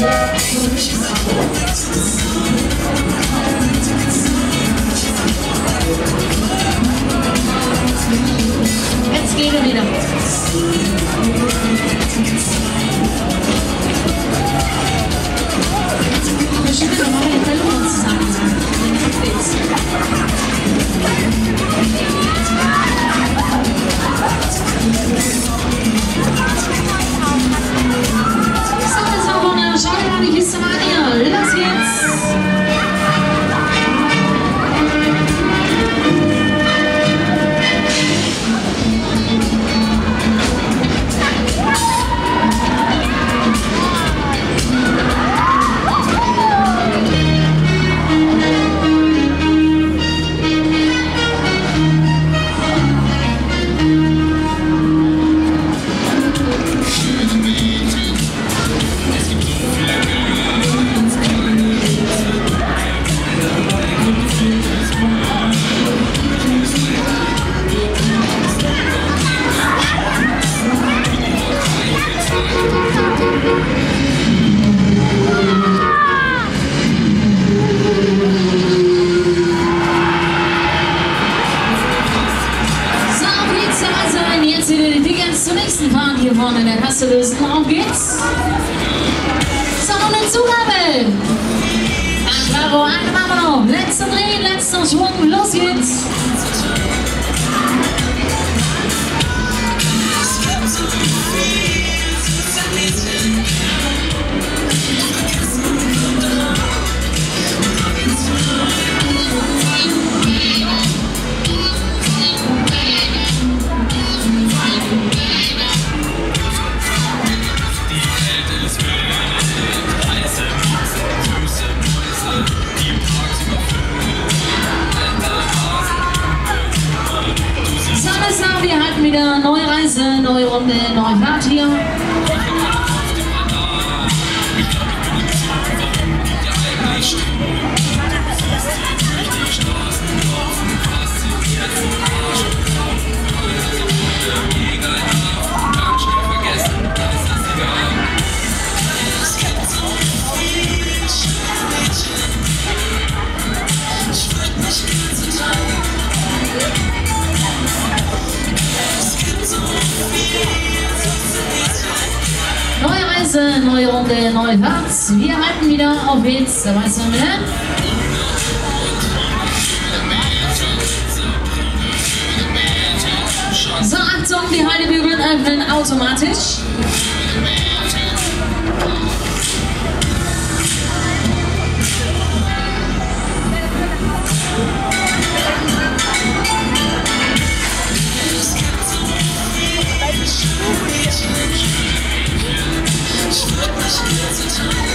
Yeah. Yvonne and has Hustlers now gets. Wir halten wieder neue Reise, neue Runde, neue Fahrt hier. Reise, neue Runde, neue Fahrt. Wir halten wieder auf geht's. Da weiß man wieder. So, Achtung, die Haltebügel öffnen automatisch. Ich It's time.